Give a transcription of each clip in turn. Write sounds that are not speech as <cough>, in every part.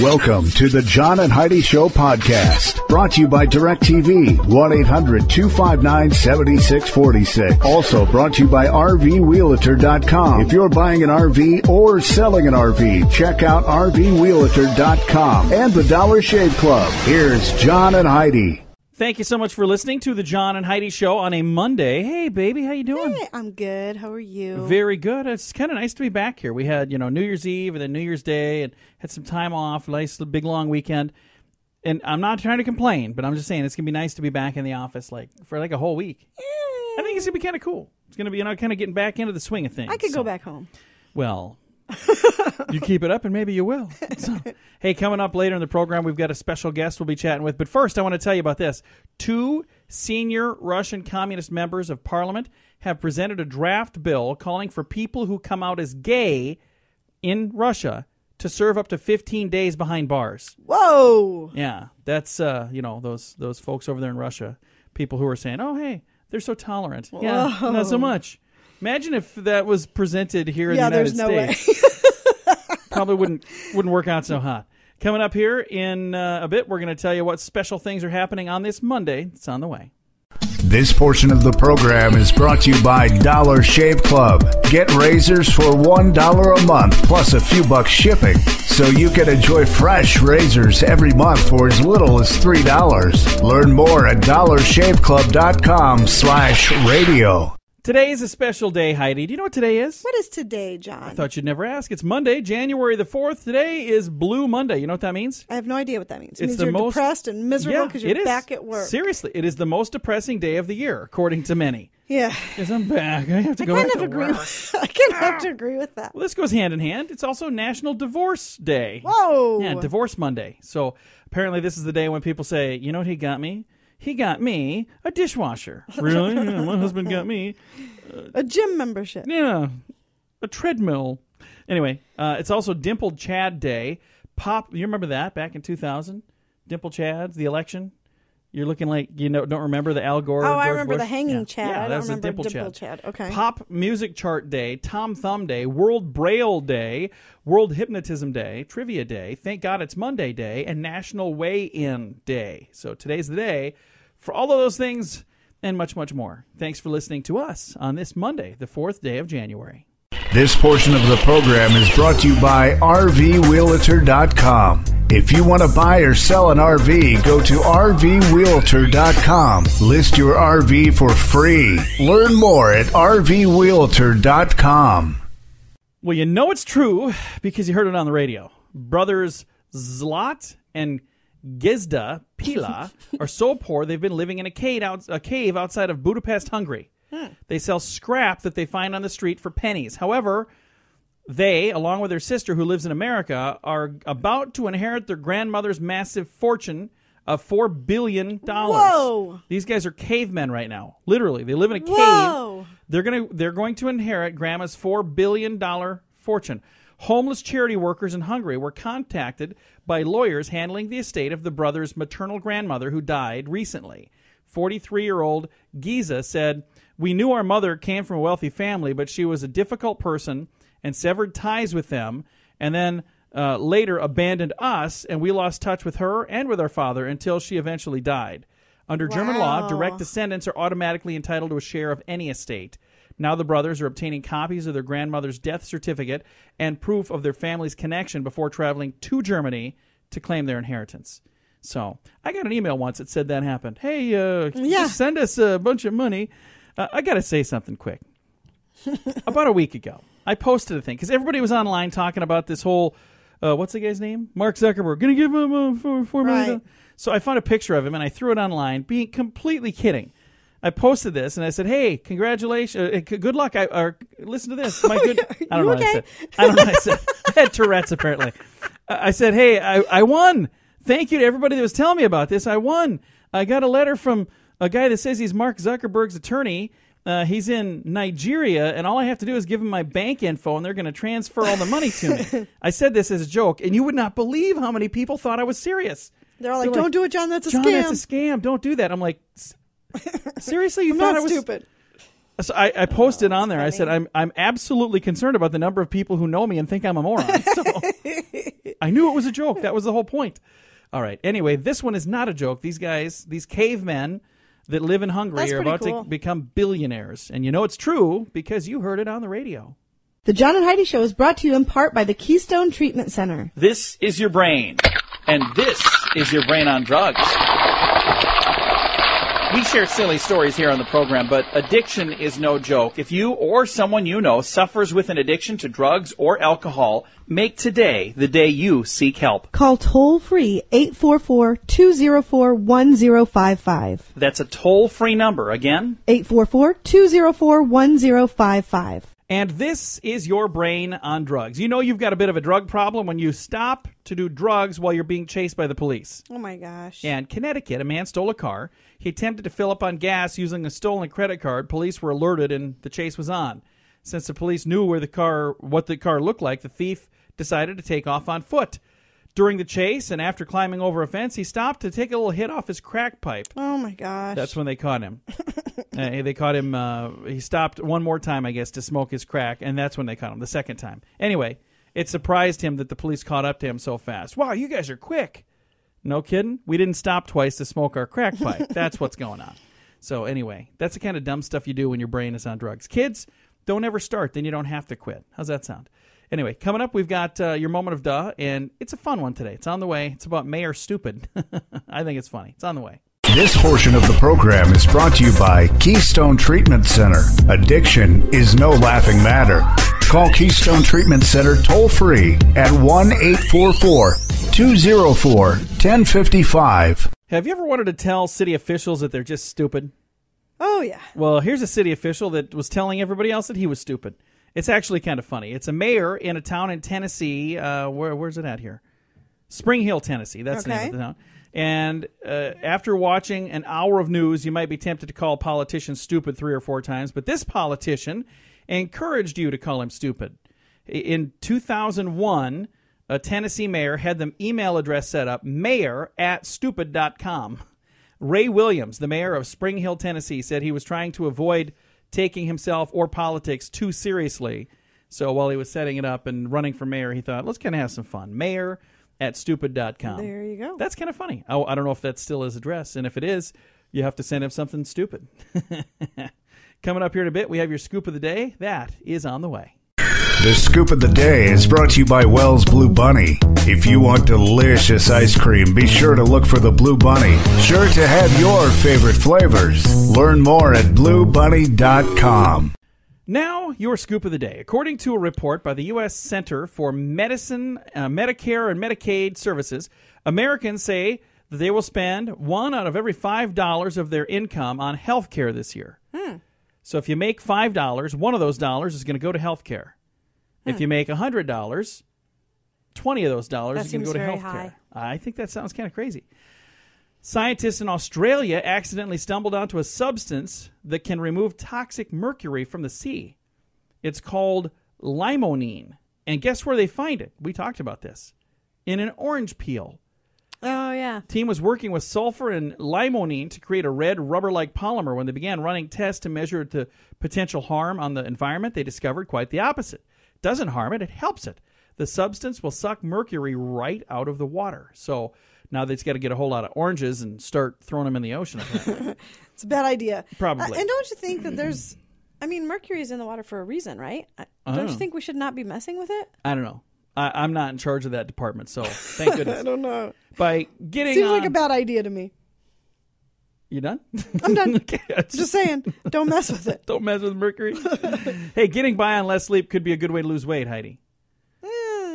Welcome to the John and Heidi Show podcast, brought to you by DirecTV, 1-800-259-7646. Also brought to you by RVWheelator.com. If you're buying an RV or selling an RV, check out RVWheelator.com and the Dollar Shave Club. Here's John and Heidi. Thank you so much for listening to the John and Heidi Show on a Monday. Hey, baby, how you doing? Hey, I'm good. How are you? Very good. It's kind of nice to be back here. We had, you know, New Year's Eve and then New Year's Day and had some time off, nice big long weekend. And I'm not trying to complain, but I'm just saying it's going to be nice to be back in the office like for like a whole week. I think it's going to be kind of cool. It's going to be, you know, kind of getting back into the swing of things. I could So- go back home. Well, <laughs> you keep it up and maybe you will. <laughs> So, hey, coming up later in the program, we've got a special guest we'll be chatting with. But first, I want to tell you about this. Two senior Russian communist members of parliament have presented a draft bill calling for people who come out as gay in Russia to serve up to 15 days behind bars. Whoa! Yeah, that's uh, you know those those folks over there in Russia, people who are saying, "Oh, hey, they're so tolerant." Yeah, not so much. Imagine if that was presented here Yeah, in the United there's no States. <laughs> Probably wouldn't wouldn't work out so hot. Coming up here in uh, a bit, we're going to tell you what special things are happening on this Monday. It's on the way. This portion of the program is brought to you by Dollar Shave Club. Get razors for $1 a month plus a few bucks shipping. So you can enjoy fresh razors every month for as little as $3. Learn more at dollarshaveclub.com slash radio. Today is a special day, Heidi. Do you know what today is? What is today, John? I thought you'd never ask. It's Monday, January the 4th. Today is Blue Monday. You know what that means? I have no idea what that means. It It's means the you're most- depressed and miserable because it you're back at work. Seriously, it is the most depressing day of the year, according to many. Yeah. Because I'm back. I have to I go kind of to agree. With, <laughs> I kind of have to agree with that. Well, this goes hand in hand. It's also National Divorce Day. Whoa! Yeah, Divorce Monday. So apparently, this is the day when people say, "You know what he got me? He got me a dishwasher." <laughs> Really? yeah, my husband got me, a gym membership. yeah, a treadmill. Anyway, uh, it's also Dimpled Chad Day. Pop, you remember that back in 2000? Dimple Chad's the election. You're looking like you know don't remember the Al Gore. Oh, I George remember the hanging Yeah. Chad. Yeah, I that don't was the remember Dimple dimple Chad. Chad. Okay. Pop Music Chart Day, Tom Thumb Day, World Braille Day, World Hypnotism Day, Trivia Day, Thank God It's Monday Day, and National Weigh In Day. So today's the day for all of those things and much, much more. Thanks for listening to us on this Monday, the fourth day of January. This portion of the program is brought to you by RVWheelator.com. If you want to buy or sell an RV, go to RVWheelator.com. List your RV for free. Learn more at RVWheelator.com. Well, you know it's true because you heard it on the radio. Brothers Zlot and Gizda Pila <laughs> are so poor they've been living in a cave, out, a cave outside of Budapest, Hungary. They sell scrap that they find on the street for pennies. However, they, along with their sister who lives in America, are about to inherit their grandmother's massive fortune of four billion dollars. Whoa. These guys are cavemen right now. Literally, they live in a cave. Whoa. They're gonna they're going to inherit grandma's four billion dollar fortune. Homeless charity workers in Hungary were contacted by lawyers handling the estate of the brother's maternal grandmother who died recently. 43 year old Giza said, We knew our mother came from a wealthy family, but she was a difficult person and severed ties with them, and then uh, later abandoned us, and we lost touch with her and with our father until she eventually died. Under German law, direct descendants are automatically entitled to a share of any estate. Now the brothers are obtaining copies of their grandmother's death certificate and proof of their family's connection before traveling to Germany to claim their inheritance. So I got an email once that said that happened. Hey, uh, Yeah. just send us a bunch of money. Uh, I got to say something quick. <laughs> About a week ago, I posted a thing because everybody was online talking about this whole uh, what's the guy's name? Mark Zuckerberg. Gonna give him uh, four, four million Right. dollars. So I found a picture of him and I threw it online, being completely kidding. I posted this and I said, "Hey, congratulations! Uh, good luck! I or listen to this. My good. <laughs> I don't know what I said. I don't know. What I said. I had Tourette's apparently. I said, "Hey, I, I won. Thank you to everybody that was telling me about this. I won. I got a letter from a guy that says he's Mark Zuckerberg's attorney." Uh, he's in Nigeria, and all I have to do is give him my bank info, and they're going to transfer all the money to me. <laughs> I said this as a joke, and you would not believe how many people thought I was serious. They're all like, They're "Don't do it, John. That's a John, scam." that's a scam. Don't do that. I'm like, "S- <laughs> seriously, you I'm thought not I was stupid. So I, I posted oh, on there. I said I'm I'm absolutely concerned about the number of people who know me and think I'm a moron. <laughs> So I knew it was a joke. That was the whole point. All right. Anyway, this one is not a joke. These guys, these cavemen that live in Hungary, That's are about cool. to become billionaires, and you know it's true because you heard it on the radio. The John and Heidi Show is brought to you in part by the Keystone Treatment Center. This is your brain, and this is your brain on drugs. We share silly stories here on the program, but addiction is no joke. If you or someone you know suffers with an addiction to drugs or alcohol, make today the day you seek help. Call toll free 844 204 1055. That's a toll free number. Again, 844 204 1055. And this is your brain on drugs. You know you've got a bit of a drug problem when you stop to do drugs while you're being chased by the police. Oh my gosh. And Connecticut, a man stole a car. He attempted to fill up on gas using a stolen credit card. Police were alerted and the chase was on. Since the police knew where the car what the car looked like, the thief decided to take off on foot. During the chase and after climbing over a fence, he stopped to take a little hit off his crack pipe. Oh my gosh. That's when they caught him. <laughs> uh, they caught him. Uh, he stopped one more time, I guess, to smoke his crack, and that's when they caught him the second time. Anyway, it surprised him that the police caught up to him so fast. Wow, you guys are quick. No kidding. We didn't stop twice to smoke our crack pipe. <laughs> that's what's going on. So anyway, that's the kind of dumb stuff you do when your brain is on drugs. Kids, don't ever start. Then you don't have to quit. How's that sound? Anyway, coming up, we've got uh, your moment of duh, and it's a fun one today. It's on the way. It's about Mayor Stupid. <laughs> I think it's funny. It's on the way. This portion of the program is brought to you by Keystone Treatment Center. Addiction is no laughing matter. Call Keystone Treatment Center toll free at 1 844 204 1055. Have you ever wanted to tell city officials that they're just stupid? oh yeah. Well, here's a city official that was telling everybody else that he was stupid. It's actually kind of funny. It's a mayor in a town in Tennessee. Uh, where, where's it at here? Spring Hill, Tennessee. That's the name of the town. And uh, after watching an hour of news, you might be tempted to call politicians stupid three or four times. But this politician encouraged you to call him stupid. In 2001, a Tennessee mayor had the email address set up mayor at stupid.com. Ray Williams, the mayor of Spring Hill, Tennessee, said he was trying to avoid taking himself or politics too seriously. So while he was setting it up and running for mayor, he thought, let's kind of have some fun. Mayor at stupid.com. There you go. That's kind of funny. I, I don't know if that's still his address. And if it is, you have to send him something stupid. <laughs> Coming up here in a bit, we have your scoop of the day. That is on the way. The scoop of the day is brought to you by Wells Blue Bunny. If you want delicious ice cream, be sure to look for the Blue Bunny. Sure to have your favorite flavors. Learn more at bluebunny.com. Now, your scoop of the day. According to a report by the U.S. Center for Medicine, uh, Medicare, and Medicaid Services, Americans say that they will spend one out of every $5 of their income on health care this year. So if you make $5, one of those dollars is going to go to health care. If you make $100, 20 of those dollars is going to go to very health care. high. I think that sounds kind of crazy. Scientists in Australia accidentally stumbled onto a substance that can remove toxic mercury from the sea. It's called limonene. And guess where they find it? We talked about this. In an orange peel. Oh yeah. Team was working with sulfur and limonene to create a red rubber-like polymer. When they began running tests to measure the potential harm on the environment, they discovered quite the opposite. Doesn't harm it, it helps it. The substance will suck mercury right out of the water. So now they've got to get a whole lot of oranges and start throwing them in the ocean. <laughs> It's a bad idea. Probably. Uh, and don't you think that there's I mean, mercury is in the water for a reason, right? I- Don't know. you think we should not be messing with it? I don't know. I, I'm not in charge of that department, so thank <laughs> goodness. I don't know. By getting Seems on, like a bad idea to me. You done? <laughs> I'm done. <laughs> okay, just- Just saying, don't mess with it. <laughs> don't mess with mercury. hey, getting by on less sleep could be a good way to lose weight, Heidi.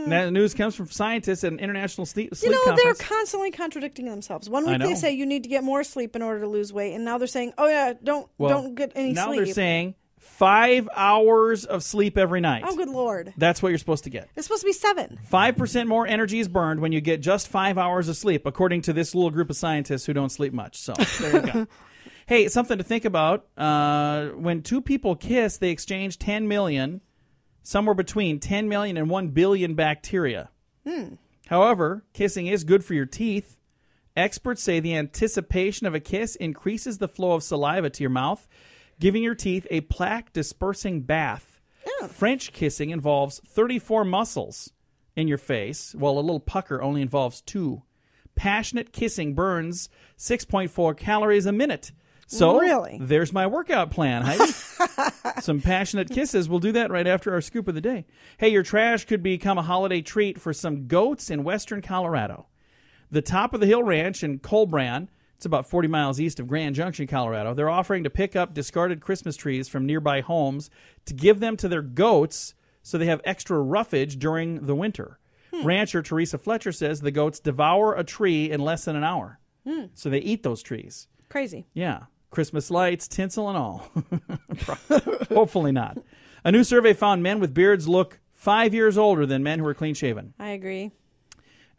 Now, news comes from scientists at an international sleep, You know, they're constantly contradicting themselves. One week they say you need to get more sleep in order to lose weight, and now they're saying, "Oh yeah, don't Well, don't get any sleep. now sleep." they're saying five hours of sleep every night. "Oh good lord, That's what you're supposed to get. it's supposed to be seven. Five percent more energy is burned when you get just five hours of sleep, according to this little group of scientists who don't sleep much. So there you go. <laughs> hey, something to think about. Uh, when two people kiss, they exchange 10 million, somewhere between 10 million and 1 billion bacteria. However, kissing is good for your teeth. Experts say the anticipation of a kiss increases the flow of saliva to your mouth, giving your teeth a plaque dispersing bath. Oh. French kissing involves 34 muscles in your face, while a little pucker only involves two. Passionate kissing burns 6.4 calories a minute. So Really? there's my workout plan, Heidi. <laughs> Some passionate kisses. We'll do that right after our scoop of the day. Hey, your trash could become a holiday treat for some goats in western Colorado. The Top of the Hill Ranch in Collbran, it's about 40 miles east of Grand Junction, Colorado. They're offering to pick up discarded Christmas trees from nearby homes to give them to their goats so they have extra roughage during the winter. Hmm. Rancher Teresa Fletcher says the goats devour a tree in less than an hour. Hmm. So they eat those trees. Crazy. Yeah. Christmas lights, tinsel, and all. <laughs> Hopefully not. A new survey found men with beards look five years older than men who are clean shaven, I agree.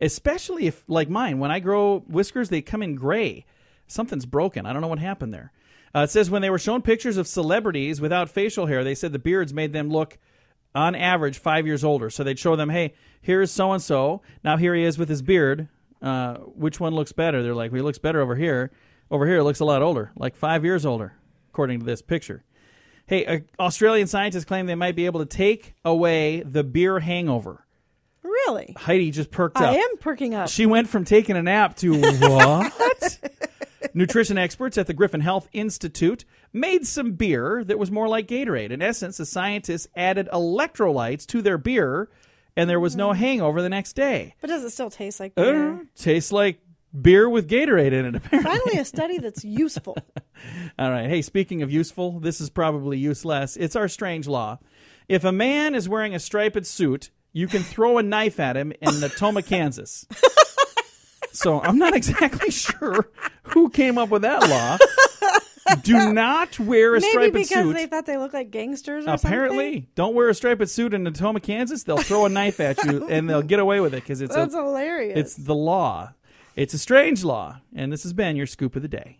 Especially if, like mine, when I grow whiskers, they come in gray. Something's broken. I don't know what happened there. Uh, it says when they were shown pictures of celebrities without facial hair, they said the beards made them look, on average, five years older. So they'd show them, hey, here's so and so. Now here he is with his beard. Uh, which one looks better? They're like, well, he looks better over here. Over here, looks a lot older, like five years older, according to this picture. Hey, uh, Australian scientists claim they might be able to take away the beer hangover. Really? Heidi just perked up. I am perking up. She went from taking a nap to <laughs> what? Nutrition experts at the Griffith Health Institute made some beer that was more like Gatorade. In essence, the scientists added electrolytes to their beer, and there was no hangover the next day. but does it still taste like Uh, beer? tastes like beer with Gatorade in it, apparently. Finally, a study that's <laughs> useful. All right. Hey, speaking of useful, this is probably useless. It's our strange law. If a man is wearing a striped suit, you can throw a knife at him in Natoma, Kansas. So I'm not exactly sure who came up with that law. Do not wear a striped suit. Maybe striped because suit. they thought they looked like gangsters or Apparently, something. don't wear a striped suit in Natoma, Kansas. They'll throw a knife at you and they'll get away with it because it's That's a, hilarious. it's the law. It's a strange law. And this has been your scoop of the day.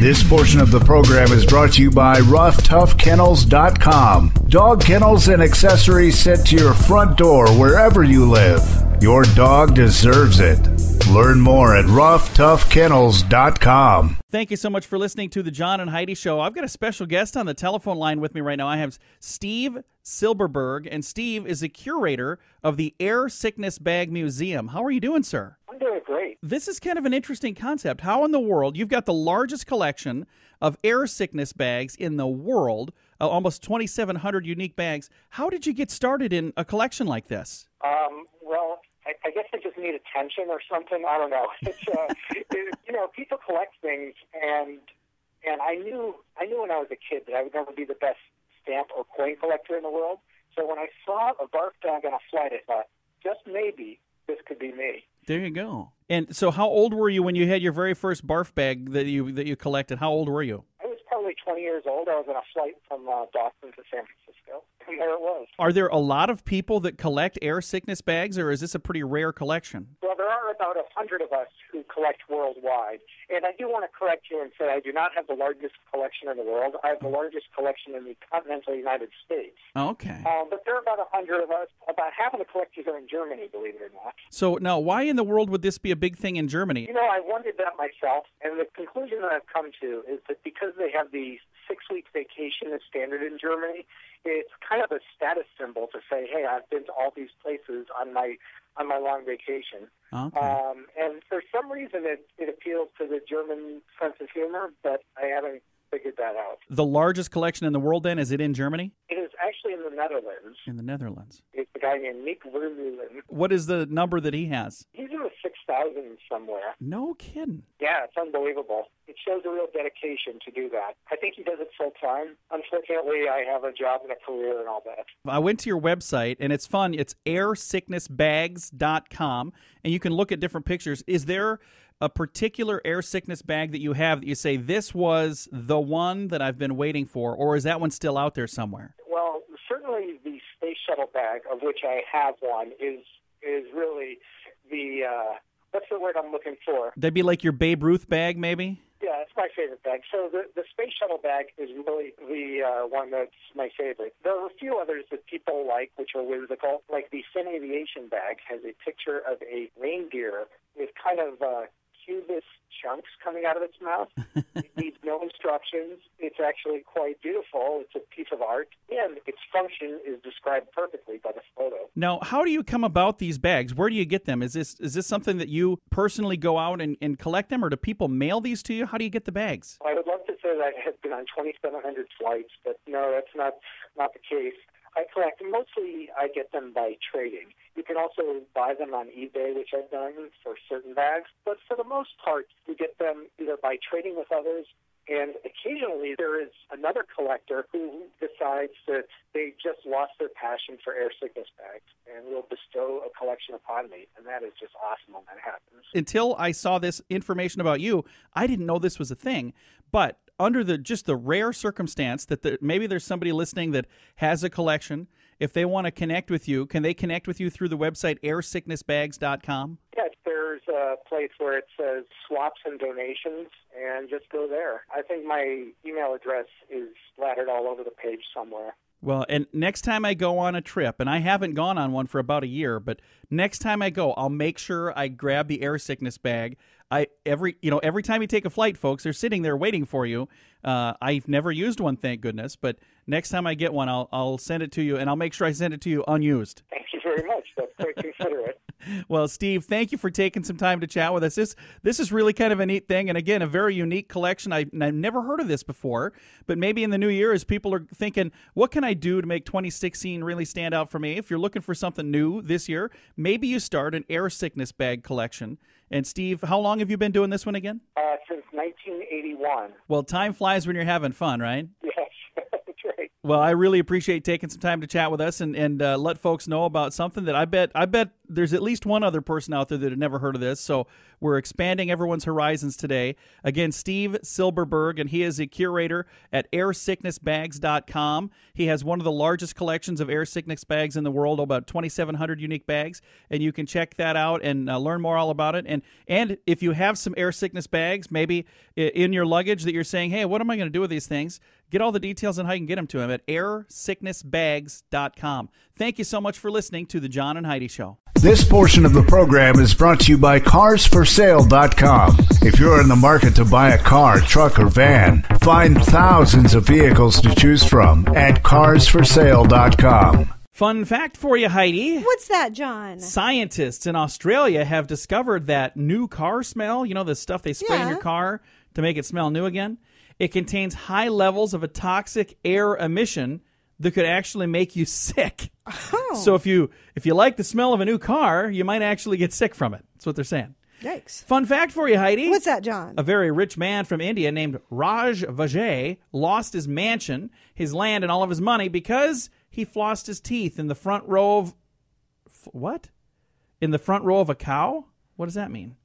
This portion of the program is brought to you by RoughToughKennels.com. Dog kennels and accessories sent to your front door wherever you live. Your dog deserves it. Learn more at RoughToughKennels.com. Thank you so much for listening to the John and Heidi Show. I've got a special guest on the telephone line with me right now. I have Steve Silberberg, and Steve is the curator of the Air Sickness Bag Museum. How are you doing, sir? I'm doing great. This is kind of an interesting concept. How in the world you've got the largest collection of air sickness bags in the world, uh, almost 2,700 unique bags. How did you get started in a collection like this? Um, well, I, I guess I just need attention or something. I don't know. <laughs> It's, uh, it, you know, people collect things, and and I knew I knew when I was a kid that I would never be the best stamp or coin collector in the world. So when I saw a barf bag on a flight, I thought, just maybe this could be me. There you go. And so, how old were you when you had your very first barf bag that you that you collected? How old were you? I probably 20 years old. I was on a flight from uh, Boston to San Francisco, <laughs> and there it was. Are there a lot of people that collect air sickness bags, or is this a pretty rare collection? Well, there are about a hundred of us who collect worldwide, and I do want to correct you and say I do not have the largest collection in the world. I have the largest collection in the continental United States. Okay. Um, but there are about a hundred of us. About half of the collectors are in Germany, believe it or not. So now, why in the world would this be a big thing in Germany? You know, I wondered that myself, and the conclusion that I've come to is that because they have the six-week vacation is standard in Germany, it's kind of a status symbol to say, "Hey, I've been to all these places on my on my long vacation." Okay. Um, and for some reason, it, it appeals to the German sense of humor, but I haven't figured that out. the largest collection in the world, then, is it in Germany? It is actually in the Netherlands. In the Netherlands. It's a guy named Nick Vermeulen. What is the number that he has? He's in the 6,000 somewhere. No kidding. Yeah, it's unbelievable. It shows a real dedication to do that. I think he does it full time. Unfortunately, I have a job and a career and all that. I went to your website and it's fun. It's airsicknessbags.com and you can look at different pictures. Is there a particular air sickness bag that you have that you say this was the one that I've been waiting for or is that one still out there somewhere? Well, certainly the space shuttle bag, of which I have one, is is really the uh, what's the word I'm looking for? That'd be like your Babe Ruth bag maybe? Yeah, it's my favorite bag. So the the space shuttle bag is really the uh, one that's my favorite. There are a few others that people like, which are whimsical. Like the Sin Aviation bag has a picture of a reindeer with kind of uh, cubist chunks coming out of its mouth. <laughs> it needs no instructions. It's actually quite beautiful. It's a piece of art, and its function is described perfectly by the photo. Now, how do you come about these bags? Where do you get them? Is this is this something that you personally go out and, and collect them, or do people mail these to you? How do you get the bags? I would love to say that I have been on 2,700 flights, but no, that's not not the case. I collect mostly. I get them by trading. You can also buy them on eBay, which I've done for certain bags. But for the most part, you get them either by trading with others, and occasionally there is another collector who decides that they just lost their passion for air sickness bags and will bestow a collection upon me, and that is just awesome when that happens. Until I saw this information about you, I didn't know this was a thing. But under the just the rare circumstance that the, maybe there's somebody listening that has a collection. If they want to connect with you can they connect with you through the website airsicknessbags.com yes there's a place where it says swaps and donations and just go there. I think my email address is splattered all over the page somewhere. Well, and next time I go on a trip, and I haven't gone on one for about a year, but next time I go, I'll make sure I grab the air sickness bag. I every you know every time you take a flight, folks, they're sitting there waiting for you. Uh, I've never used one, thank goodness, but next time I get one, I'll I'll send it to you, and I'll make sure I send it to you unused. Thank you very much. That's quite considerate. <laughs> well, Steve, thank you for taking some time to chat with us. This this is really kind of a neat thing, and again, a very unique collection. I, I've never heard of this before, but maybe in the new year, as people are thinking, what can I do to make 2016 really stand out for me? If you're looking for something new this year, maybe you start an air sickness bag collection. And Steve, how long have you been doing this one again? Uh, since 1981. Well, time flies when you're having fun, right? <laughs> Yes, right. Well, I really appreciate taking some time to chat with us and, and uh, let folks know about something that I bet I bet there's at least one other person out there that had never heard of this. So we're expanding everyone's horizons today. Again, Steve Silberberg, and he is a curator at airsicknessbags.com. He has one of the largest collections of air sickness bags in the world, about 2,700 unique bags, and you can check that out and uh, learn more all about it. And and if you have some air sickness bags, maybe in your luggage that you're saying, hey, what am I going to do with these things? Get all the details on how you can get them to him at airsicknessbags.com. Thank you so much for listening to the John and Heidi Show. This portion of the program is brought to you by CarsForSale.com. If you're in the market to buy a car, truck, or van, find thousands of vehicles to choose from at CarsForSale.com. Fun fact for you, Heidi. What's that, John? Scientists in Australia have discovered that new car smell, you know, the stuff they spray in Yeah. your car to make it smell new again, it contains high levels of a toxic air emission that could actually make you sick. Oh, So if you if you like the smell of a new car, you might actually get sick from it. That's what they're saying. yikes. Fun fact for you, Heidi. What's that, John? A very rich man from India named Raj Vijay lost his mansion, his land, and all of his money because he flossed his teeth in the front row of f- what? In the front row of a cow? What does that mean?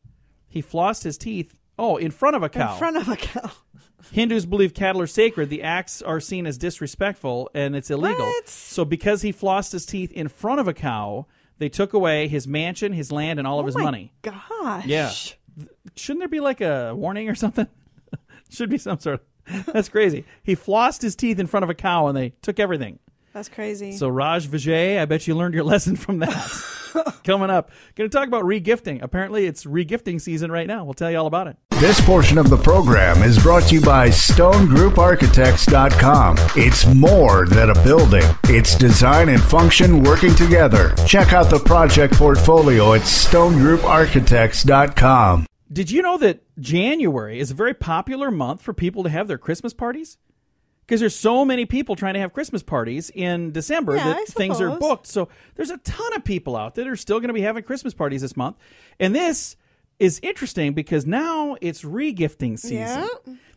He flossed his teeth. Oh, in front of a cow. In front of a cow. <laughs> Hindus believe cattle are sacred. The acts are seen as disrespectful and it's illegal. What? So because he flossed his teeth in front of a cow, they took away his mansion, his land, and all of oh his oh my money. Gosh. Yeah. Shouldn't there be like a warning or something? <laughs> Should be some sort of. <laughs> That's crazy. He flossed his teeth in front of a cow and they took everything. That's crazy. So Raj Vijay, I bet you learned your lesson from that. Coming up, going to talk about regifting. Apparently, it's regifting season right now. We'll tell you all about it. This portion of the program is brought to you by StoneGroupArchitects.com. It's more than a building, it's design and function working together. Check out the project portfolio at StoneGroupArchitects.com. Did you know that January is a very popular month for people to have their Christmas parties? Because there's so many people trying to have Christmas parties in December Yeah, that things are booked. So there's a ton of people out there that are still going to be having Christmas parties this month. And this is interesting because now it's regifting season. Yeah.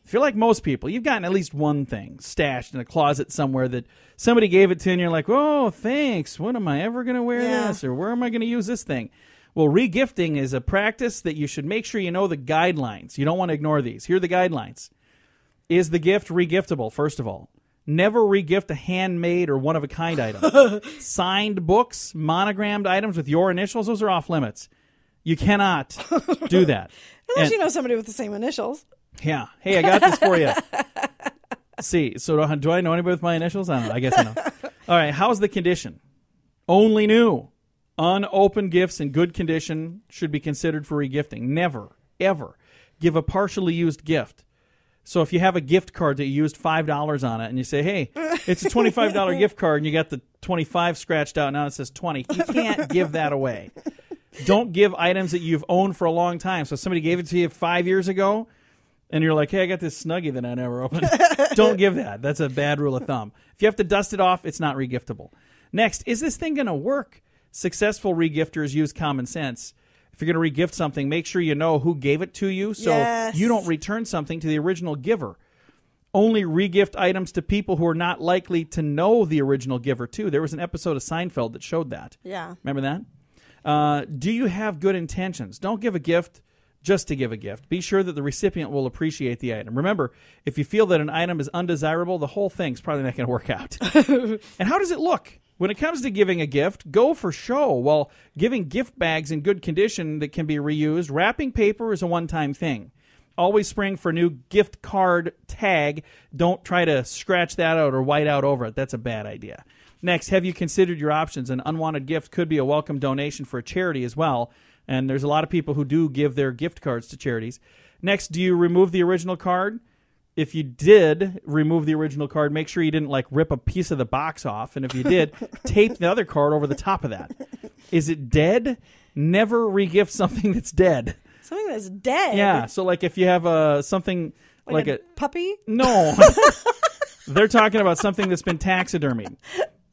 If you're like most people, you've gotten at least one thing stashed in a closet somewhere that somebody gave it to you and you're like, oh, thanks. When am I ever going to wear Yeah. this? Or where am I going to use this thing? Well, regifting is a practice that you should make sure you know the guidelines. You don't want to ignore these. Here are the guidelines. Is the gift regiftable, first of all? Never regift a handmade or one of a kind item. <laughs> Signed books, monogrammed items with your initials, those are off limits. You cannot do <laughs> that. Unless And- you know somebody with the same initials. yeah. Hey, I got this for you. <laughs> See, so do I, do I know anybody with my initials? I don't know. I guess I know. All right. How's the condition? Only new. Unopened gifts in good condition should be considered for regifting. Never, ever give a partially used gift. So if you have a gift card that you used five dollars on it, and you say, "Hey, it's a twenty-five dollar <laughs> gift card," and you got the twenty-five scratched out, now it says twenty, you can't give that away. Don't give items that you've owned for a long time. So somebody gave it to you five years ago, and you're like, "Hey, I got this snuggie that I never opened." <laughs> Don't give that. That's a bad rule of thumb. If you have to dust it off, it's not regiftable. Next, is this thing going to work? Successful regifters use common sense. If you're going to regift something, make sure you know who gave it to you so Yes. you don't return something to the original giver. Only regift items to people who are not likely to know the original giver, too. There was an episode of Seinfeld that showed that. Yeah. Remember that? Uh, do you have good intentions? Don't give a gift just to give a gift. Be sure that the recipient will appreciate the item. Remember, if you feel that an item is undesirable, the whole thing's probably not going to work out. <laughs> and how does it look? When it comes to giving a gift, go for show. While giving gift bags in good condition that can be reused, wrapping paper is a one time thing. Always spring for a new gift card tag. Don't try to scratch that out or white out over it. That's a bad idea. Next, have you considered your options? An unwanted gift could be a welcome donation for a charity as well. And there's a lot of people who do give their gift cards to charities. Next, do you remove the original card? If you did remove the original card, make sure you didn't like rip a piece of the box off. And if you did, <laughs> tape the other card over the top of that. Is it dead? Never regift something that's dead. Something that's dead. Yeah. So like if you have a something like, Like, a, a puppy. no. <laughs> They're talking about something that's been taxidermied.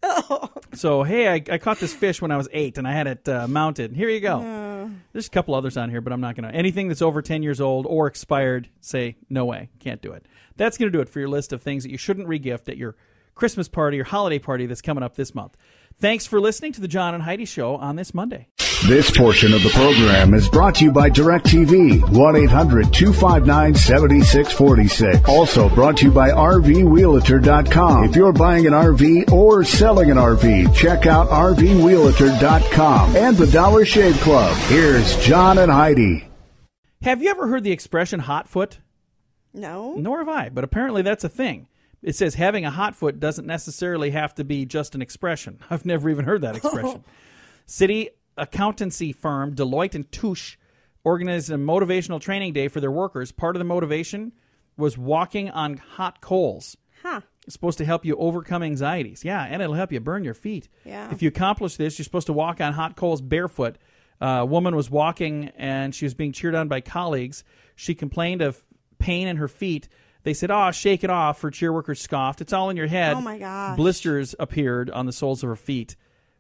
<laughs> So, hey, I, I caught this fish when I was eight and I had it uh, mounted. Here you go. There's a couple others on here, but I'm not going to. Anything that's over 10 years old or expired, say, no way, can't do it. That's going to do it for your list of things that you shouldn't regift at your Christmas party or holiday party that's coming up this month. Thanks for listening to the John and Heidi Show on this Monday. This portion of the program is brought to you by DirecTV, 1-800-259-7646. Also brought to you by RVWheelator.com. If you're buying an RV or selling an RV, check out RVWheelator.com and the Dollar Shave Club. Here's John and Heidi. Have you ever heard the expression hot foot? No. Nor have I, but apparently that's a thing. It says having a hot foot doesn't necessarily have to be just an expression. <laughs> I've never even heard that <laughs> expression. City accountancy firm Deloitte and Touche organized a motivational training day for their workers. Part of the motivation was walking on hot coals. Huh. It's supposed to help you overcome anxieties. Yeah, and it'll help you burn your feet. Yeah. If you accomplish this, you're supposed to walk on hot coals barefoot. Uh, a woman was walking and she was being cheered on by colleagues. She complained of pain in her feet. They said, "Oh, shake it off." Her cheerworkers scoffed. It's all in your head. Oh, my gosh. Blisters appeared on the soles of her feet.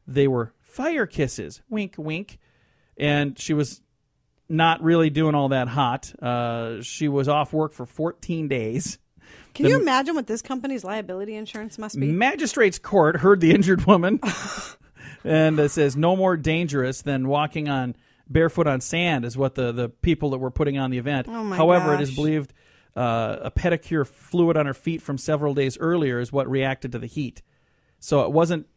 They were fire kisses. Wink, wink. And she was not really doing all that hot. Uh, she was off work for 14 days. Can you imagine what this company's liability insurance must be? Magistrate's court heard the injured woman <laughs> and it says no more dangerous than walking on barefoot on sand is what the, the people that were putting on the event. Oh, However, it is believed uh, a pedicure fluid on her feet from several days earlier is what reacted to the heat. So it wasn't.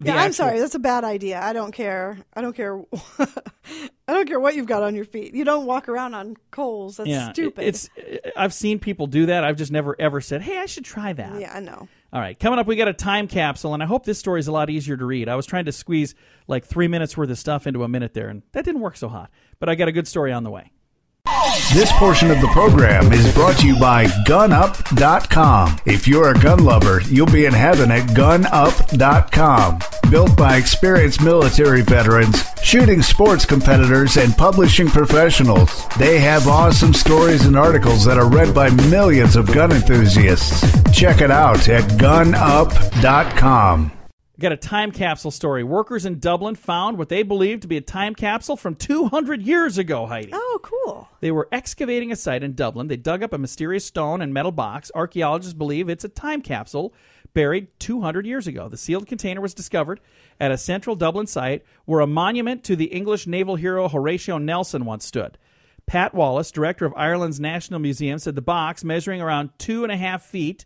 Yeah, I'm sorry. That's a bad idea. I don't care. I don't care. <laughs> I don't care what you've got on your feet. You don't walk around on coals. That's Yeah, stupid. It's. Uh, I've seen people do that. I've just never ever said, "Hey, I should try that." yeah, I know. All right, coming up, we got a time capsule, and I hope this story is a lot easier to read. I was trying to squeeze like three minutes worth of stuff into a minute there, and that didn't work so hot. But I got a good story on the way. This portion of the program is brought to you by GunUp.com. If you're a gun lover, you'll be in heaven at GunUp.com. Built by experienced military veterans, shooting sports competitors, and publishing professionals. They have awesome stories and articles that are read by millions of gun enthusiasts. Check it out at GunUp.com. Got a time capsule story. Workers in Dublin found what they believed to be a time capsule from 200 years ago, Heidi. Oh, cool. They were excavating a site in Dublin. They dug up a mysterious stone and metal box. Archaeologists believe it's a time capsule buried 200 years ago. The sealed container was discovered at a central Dublin site where a monument to the English naval hero Horatio Nelson once stood. Pat Wallace, director of Ireland's National Museum, said the box, measuring around two and a half feet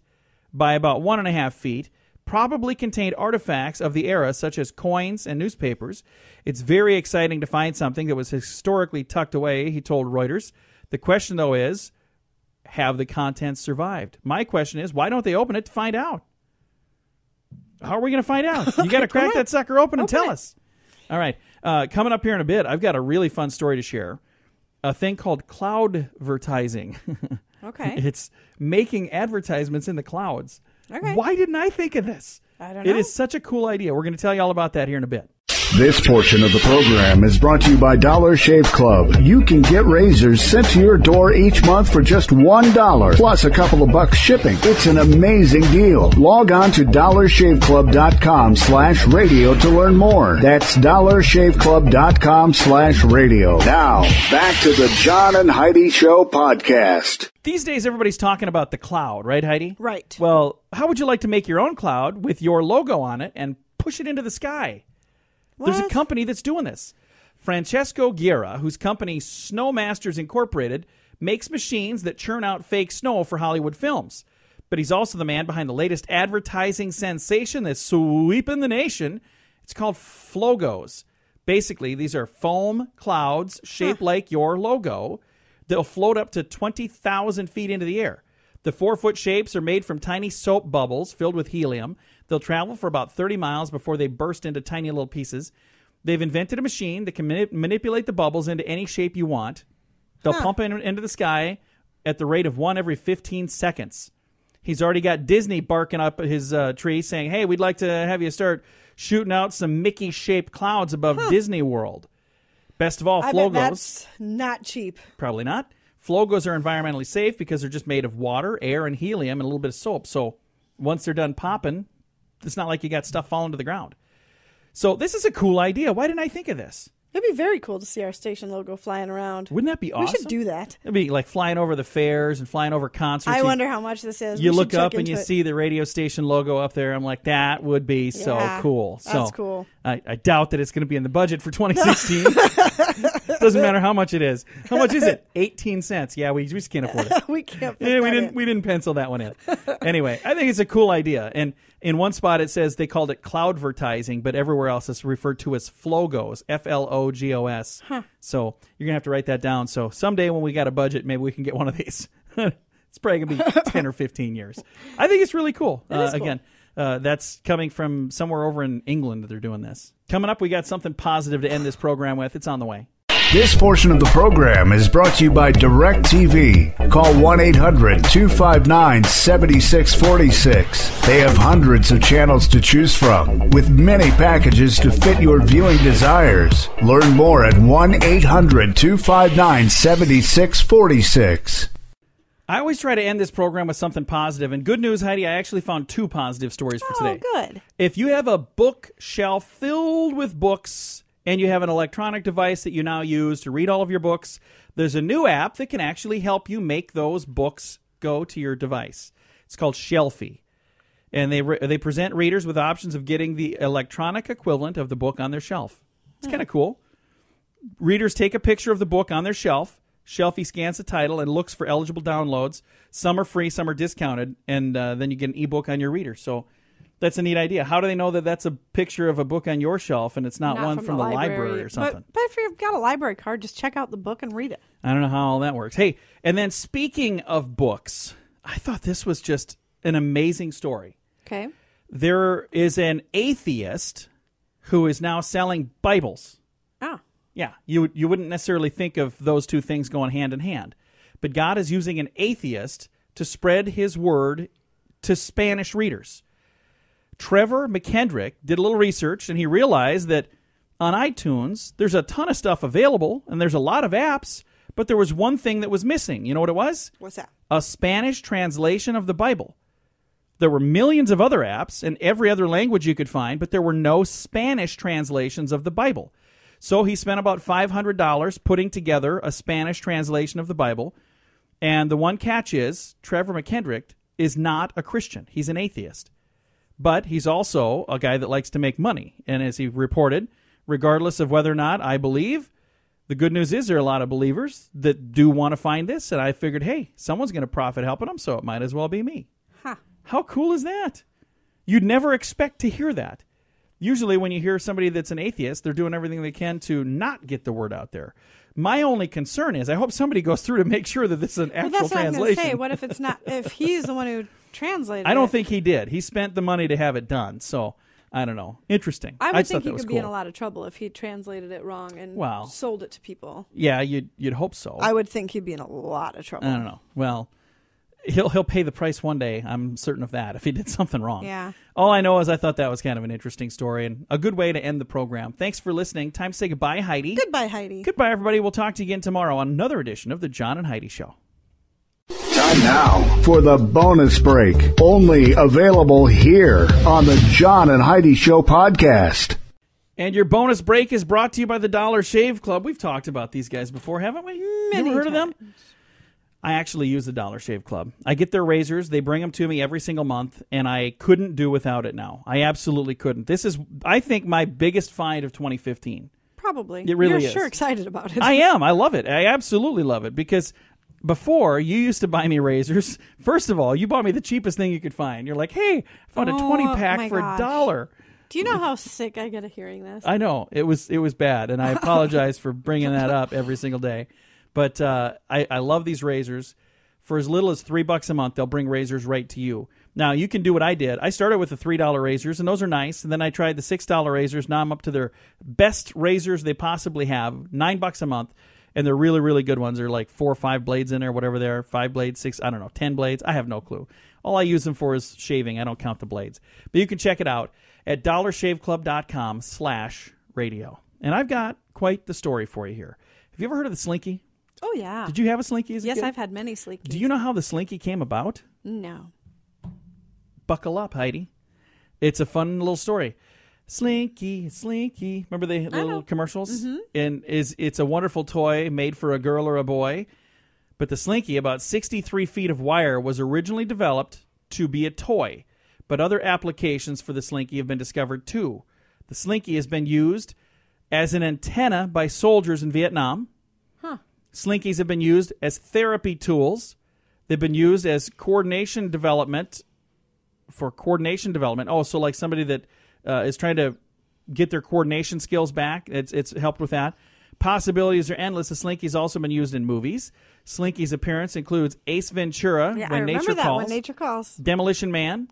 by about one and a half feet, probably contained artifacts of the era, such as coins and newspapers. It's very exciting to find something that was historically tucked away, he told Reuters. The question, though, is have the contents survived? My question is why don't they open it to find out? How are we going to find out? <laughs> You got to crack that sucker open and Open tell it. us. All right. Uh, coming up here in a bit, I've got a really fun story to share. a thing called cloud advertising. <laughs> Okay. it's making advertisements in the clouds. Okay. Why didn't I think of this? I don't know. is such a cool idea. We're going to tell you all about that here in a bit. This portion of the program is brought to you by Dollar Shave Club. You can get razors sent to your door each month for just $1 plus a couple of bucks shipping. It's an amazing deal. Log on to dollarshaveclub.com slash radio to learn more. That's dollarshaveclub.com slash radio. Now, back to the John and Heidi Show podcast. These days, everybody's talking about the cloud, right, Heidi? Right. Well, how would you like to make your own cloud with your logo on it and push it into the sky? There's a company that's doing this. Francesco Guerra, whose company Snowmasters Incorporated makes machines that churn out fake snow for Hollywood films. But he's also the man behind the latest advertising sensation that's sweeping the nation. It's called Flogos. Basically, these are foam clouds shaped like your logo. They'll float up to 20,000 feet into the air. The four foot shapes are made from tiny soap bubbles filled with helium. They'll travel for about 30 miles before they burst into tiny little pieces. They've invented a machine that can manip- manipulate the bubbles into any shape you want. They'll pump in, into the sky at the rate of one every 15 seconds. He's already got Disney barking up his uh, tree saying, hey, we'd like to have you start shooting out some Mickey shaped clouds above Disney World. Best of all, I Flogos. that's not cheap. Probably not. Flogos are environmentally safe because they're just made of water, air, and helium and a little bit of soap. So once they're done popping, it's not like you got stuff falling to the ground. So this is a cool idea. Why didn't I think of this? It'd be very cool to see our station logo flying around. Wouldn't that be awesome? We should do that. It'd be like flying over the fairs and flying over concerts. I wonder how much this is. You look up and you it. see the radio station logo up there. I'm like, that would be so Yeah, cool. So that's cool. I, I doubt that it's going to be in the budget for 2016. <laughs> Doesn't matter how much it is. How much is it? 18 cents. Yeah, we, we just can't afford it. <laughs> we can't. Yeah, we didn't in. we didn't pencil that one in. anyway, I think it's a cool idea. And in one spot it says they called it cloudvertising, but everywhere else it's referred to as flogos, F L O G O S. So you're gonna have to write that down. So someday when we got a budget, maybe we can get one of these. <laughs> it's probably gonna be <laughs> ten or fifteen years. I think it's really cool. uh, cool. Again. Uh, that's coming from somewhere over in England that they're doing this. Coming up, we got something positive to end this program with. It's on the way. This portion of the program is brought to you by DirecTV. Call 1 800 259 7646. They have hundreds of channels to choose from, with many packages to fit your viewing desires. Learn more at 1 800 259 7646. I always try to end this program with something positive. And good news, Heidi, I actually found two positive stories for Oh, today. good. If you have a bookshelf filled with books and you have an electronic device that you now use to read all of your books, there's a new app that can actually help you make those books go to your device. It's called Shelfie. And they, re- they present readers with options of getting the electronic equivalent of the book on their shelf. It's kind of cool. Readers take a picture of the book on their shelf. Shelfie scans the title and looks for eligible downloads. Some are free, some are discounted, and uh, then you get an ebook on your reader. So that's a neat idea. How do they know that that's a picture of a book on your shelf and it's not, Not one from, the, library, or something? But, but if you've got a library card, just check out the book and read it. I don't know how all that works. Hey, and then speaking of books, I thought this was just an amazing story. Okay. There is an atheist who is now selling Bibles. Ah. Yeah, you you wouldn't necessarily think of those two things going hand in hand, but God is using an atheist to spread His word to Spanish readers. Trevor McKendrick did a little research and he realized that on iTunes there's a ton of stuff available and there's a lot of apps, but there was one thing that was missing. You know what it was? What's that? a Spanish translation of the Bible. There were millions of other apps in every other language you could find, but there were no Spanish translations of the Bible. So he spent about $500 putting together a Spanish translation of the Bible. And the one catch is Trevor McKendrick is not a Christian, he's an atheist. But he's also a guy that likes to make money. And as he reported, regardless of whether or not I believe, the good news is there are a lot of believers that do want to find this, and I figured, hey, someone's going to profit helping them, so it might as well be me. Huh. How cool is that? You'd never expect to hear that. Usually, when you hear somebody that's an atheist, they're doing everything they can to not get the word out there. My only concern is I hope somebody goes through to make sure that this is an actual that's what I was going translation. to say. What if it's not? If <laughs> he's the one who translated I don't it? think he did. He spent the money to have it done. So I don't know. Interesting. I would thought think he could cool. be in a lot of trouble if he translated it wrong and Wow. sold it to people. Yeah, you'd you'd hope so. I would think he'd be in a lot of trouble. I don't know. Well, he'll he'll pay the price one day. I'm certain of that if he did <laughs> something wrong. Yeah. All I know is I thought that was kind of an interesting story and a good way to end the program. Thanks for listening. Time to say goodbye, Heidi. Goodbye, Heidi. Goodbye, everybody. We'll talk to you again tomorrow on another edition of the John and Heidi Show. Time now for the bonus break. Only available here on the John and Heidi Show podcast. And your bonus break is brought to you by the Dollar Shave Club. We've talked about these guys before, haven't we? Many you ever heard of them? I actually use the Dollar Shave Club. I get their razors. They bring them to me every single month, and I couldn't do without it now. I absolutely couldn't. This is, I think, my biggest find of 2015. Probably. It really You're is. sure excited about it. I <laughs> am. I love it. I absolutely love it because before you used to buy me razors. <laughs> First of all, you bought me the cheapest thing you could find. You're like, hey, I found a Oh, 20 pack for a dollar. Do you know how sick I get of hearing this? I know it was it was bad, and I <laughs> apologize for bringing that up every single day. But uh, I, I love these razors. For as little as three bucks a month, they'll bring razors right to you. Now you can do what I did. I started with the three dollar razors, and those are nice. And then I tried the six dollar razors. Now I'm up to their best razors they possibly have, nine bucks a month, and they're really really good ones. They're like four or five blades in there, whatever they are, five blades, six, I don't know, ten blades. I have no clue. All I use them for is shaving. I don't count the blades. But you can check it out at dollarshaveclub.com slash radio. And I've got quite the story for you here. Have you ever heard of the Slinky? Oh yeah. Did you have a Slinky as a yes, kid? I've had many sleekies. Do you know how the Slinky came about? No. Buckle up, Heidi. It's a fun little story. Slinky, Slinky. Remember the little commercials? Mm-hmm. And is it's a wonderful toy made for a girl or a boy. But the Slinky, about 63 feet of wire, was originally developed to be a toy. But other applications for the Slinky have been discovered too. The Slinky has been used as an antenna by soldiers in Vietnam. Slinkies have been used as therapy tools. They've been used as coordination development for coordination development. Oh, so like somebody that uh, is trying to get their coordination skills back. It's it's helped with that. Possibilities are endless. The Slinky's also been used in movies. Slinky's appearance includes Ace Ventura, Yeah, When I remember Nature that Calls, when nature calls. Demolition Man.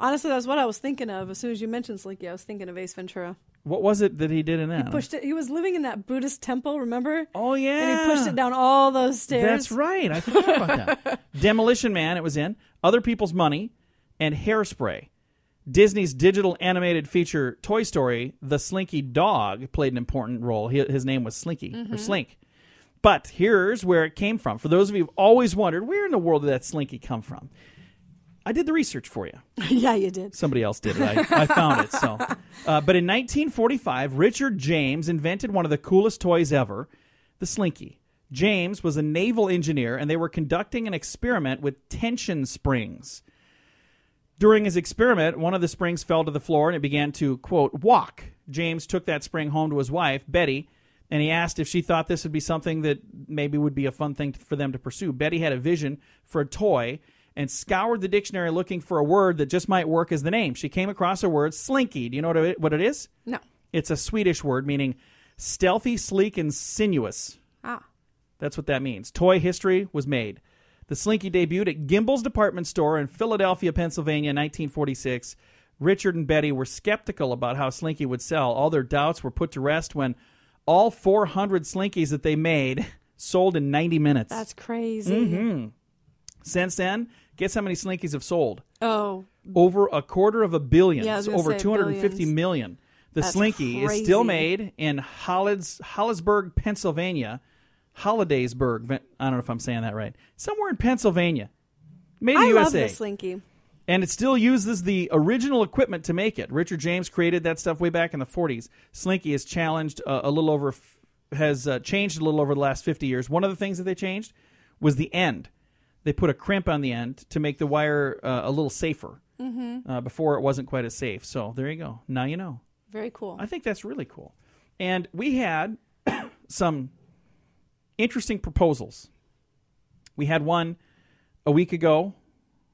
Honestly, that's what I was thinking of. As soon as you mentioned Slinky, I was thinking of Ace Ventura. What was it that he did in that? He pushed it. He was living in that Buddhist temple. Remember? oh yeah, And he pushed it down all those stairs. That's right. I forgot about that. <laughs> Demolition Man, it was in. Other People's Money and Hairspray. Disney's digital animated feature Toy Story, the Slinky Dog played an important role. Hi- His name was Slinky or mm-hmm. Slink. But here's where it came from. For those of you who've always wondered, where in the world did that Slinky come from? I did the research for you. <laughs> yeah, you did. Somebody else did it. I, I found it. So, <laughs> uh, but in 1945, Richard James invented one of the coolest toys ever, the Slinky. James was a naval engineer, and they were conducting an experiment with tension springs. During his experiment, one of the springs fell to the floor and it began to, quote, walk. James took that spring home to his wife, Betty, and he asked if she thought this would be something that maybe would be a fun thing for them to pursue. Betty had a vision for a toy and scoured the dictionary looking for a word that just might work as the name. She came across a word, slinky. Do you know what it, what it is? No. It's a Swedish word meaning stealthy, sleek, and sinuous. Ah. That's what that means. Toy history was made. The Slinky debuted at Gimbel's department store in Philadelphia, Pennsylvania, in 1946. Richard and Betty were skeptical about how Slinky would sell. All their doubts were put to rest when all 400 Slinkies that they made <laughs> sold in 90 minutes. That's crazy. Mm-hmm. Since then, guess how many Slinkies have sold? Oh, Over a quarter of a billion. Yeah, So over say 250 billions. million. The That's Slinky is still made in Hollids, Hollisburg, Pennsylvania. Hollidaysburg. I don't know if I'm saying that right. Somewhere in Pennsylvania. Made in I the love the Slinky. and it still uses the original equipment to make it. Richard James created that stuff way back in the 40s. Slinky has challenged uh, a little over, f- has uh, changed a little over the last 50 years. One of the things that they changed was the end. They put a crimp on the end to make the wire uh, a little safer. Mm-hmm. Uh, before it wasn't quite as safe. So there you go. Now you know. Very cool. I think that's really cool. And we had <coughs> some interesting proposals. We had one a week ago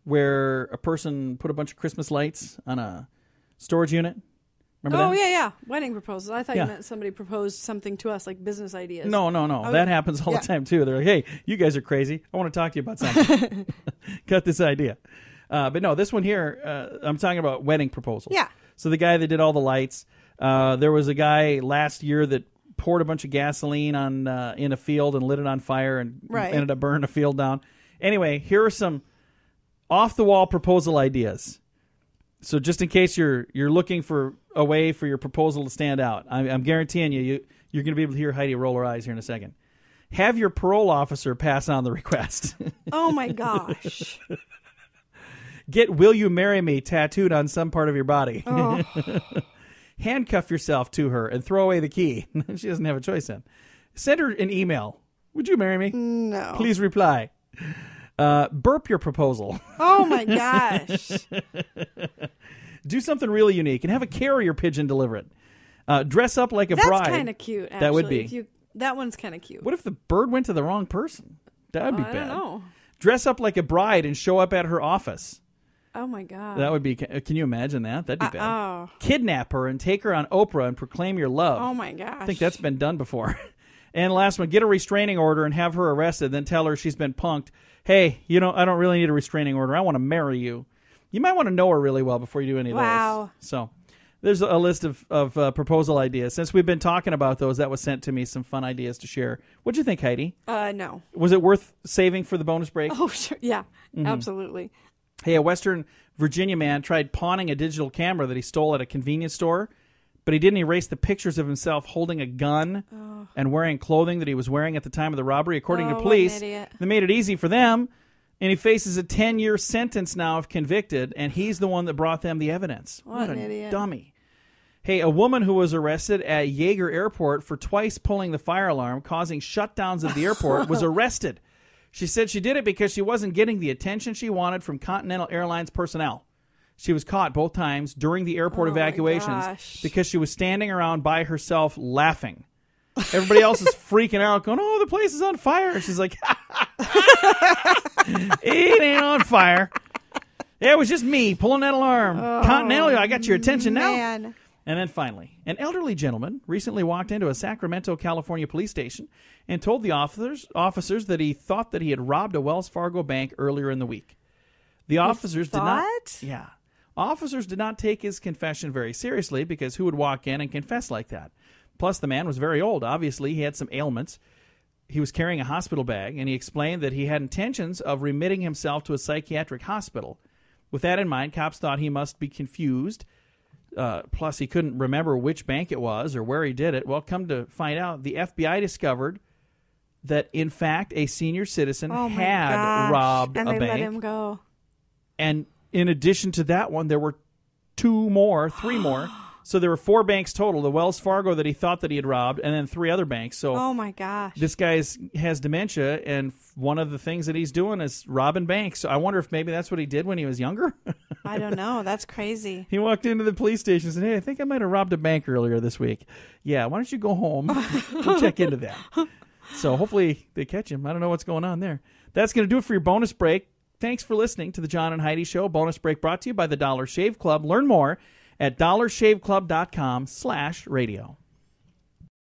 where a person put a bunch of Christmas lights on a storage unit. Remember oh that? yeah, yeah. Wedding proposals. I thought Yeah. you meant somebody proposed something to us, like business ideas. No, no, no. Oh, that happens all yeah. the time too. They're like, "Hey, you guys are crazy. I want to talk to you about something. <laughs> <laughs> Cut this idea." Uh, but no, this one here, uh, I'm talking about wedding proposals. Yeah. So the guy that did all the lights, uh, there was a guy last year that poured a bunch of gasoline on uh, in a field and lit it on fire and Right. ended up burning a field down. Anyway, here are some off the wall proposal ideas. So just in case you're you're looking for a way for your proposal to stand out, I'm, I'm guaranteeing you, you you're going to be able to hear Heidi roll her eyes here in a second. Have your parole officer pass on the request. <laughs> Oh my gosh. <laughs> Get "Will you marry me" tattooed on some part of your body. Oh. <laughs> Handcuff yourself to her and throw away the key. she doesn't have a choice then. Send her an email. Would you marry me? No. Please reply. Uh, burp your proposal. Oh my <laughs> gosh. Do something really unique and have a carrier pigeon deliver it. Uh, dress up like a That's bride. That's kind of cute. Actually. That would be. You, that one's kind of cute. What if the bird went to the wrong person? That would be Oh, I bad. don't know. Dress up like a bride and show up at her office. Oh my god. That would be. Can you imagine that? That'd be bad. oh. Kidnap her and take her on Oprah and proclaim your love. Oh my gosh. I think that's been done before. <laughs> and last one, get a restraining order and have her arrested, then tell her she's been punked. Hey, you know, I don't really need a restraining order. I want to marry you. You might want to know her really well before you do any of Wow. those. So there's a list of, of uh, proposal ideas. Since we've been talking about those, that was sent to me some fun ideas to share. What'd you think, Heidi? Uh, no. Was it worth saving for the bonus break? Oh, sure. Yeah. Mm-hmm. Absolutely. Hey, a Western Virginia man tried pawning a digital camera that he stole at a convenience store, but he didn't erase the pictures of himself holding a gun and wearing clothing that he was wearing at the time of the robbery. According Oh, to police, they made it easy for them, and he faces a 10 year sentence now if convicted, and he's the one that brought them the evidence. What an an idiot. dummy. Hey, a woman who was arrested at Jaeger Airport for twice pulling the fire alarm, causing shutdowns of the airport, was <laughs> arrested. She said she did it because she wasn't getting the attention she wanted from Continental Airlines personnel. She was caught both times during the airport Oh evacuations because she was standing around by herself laughing. Everybody else is <laughs> freaking out, going, "Oh, the place is on fire!" She's like, <laughs> "It ain't on fire. It was just me pulling that alarm. Continental, I got your attention now." Oh, And then finally, an elderly gentleman recently walked into a Sacramento, California police station and told the officers officers that he thought that he had robbed a Wells Fargo bank earlier in the week. The officers did not? Yeah. Officers did not take his confession very seriously because who would walk in and confess like that? Plus the man was very old. Obviously, he had some ailments. He was carrying a hospital bag and he explained that he had intentions of remitting himself to a psychiatric hospital. With that in mind, cops thought he must be confused uh, plus, he couldn't remember which bank it was or where he did it. Well, come to find out, the FBI discovered that, in fact, a senior citizen Oh had gosh. robbed and a they bank. let him go. And in addition to that one, there were two more, three more. <gasps> So there were four banks total: the Wells Fargo that he thought that he had robbed, and then three other banks. So Oh my gosh. this guy's has dementia, and one of the things that he's doing is robbing banks. So I wonder if maybe that's what he did when he was younger. <laughs> I don't know. That's crazy. He walked into the police station and said, Hey, I think I might have robbed a bank earlier this week. Yeah, why don't you go home? we'll <laughs> check into that. So hopefully they catch him. I don't know what's going on there. That's going to do it for your bonus break. Thanks for listening to the John and Heidi Show. Bonus break brought to you by the Dollar Shave Club. Learn more at dollarshaveclub.com slash radio.